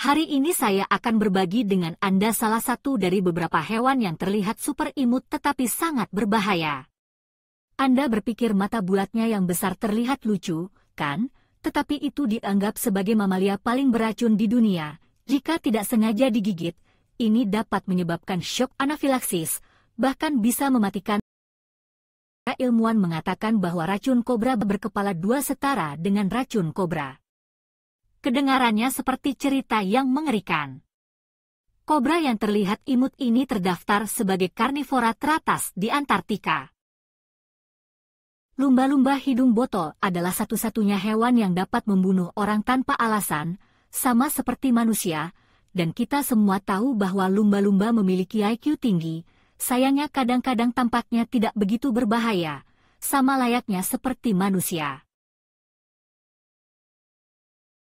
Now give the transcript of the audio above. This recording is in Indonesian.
Hari ini saya akan berbagi dengan Anda salah satu dari beberapa hewan yang terlihat super imut tetapi sangat berbahaya. Anda berpikir mata bulatnya yang besar terlihat lucu, kan? Tetapi itu dianggap sebagai mamalia paling beracun di dunia. Jika tidak sengaja digigit, ini dapat menyebabkan shock anafilaksis, bahkan bisa mematikan. Ilmuwan mengatakan bahwa racun kobra berkepala dua setara dengan racun kobra. Kedengarannya seperti cerita yang mengerikan. Kobra yang terlihat imut ini terdaftar sebagai karnivora teratas di Antartika. Lumba-lumba hidung botol adalah satu-satunya hewan yang dapat membunuh orang tanpa alasan, sama seperti manusia, dan kita semua tahu bahwa lumba-lumba memiliki IQ tinggi, sayangnya kadang-kadang tampaknya tidak begitu berbahaya, sama layaknya seperti manusia.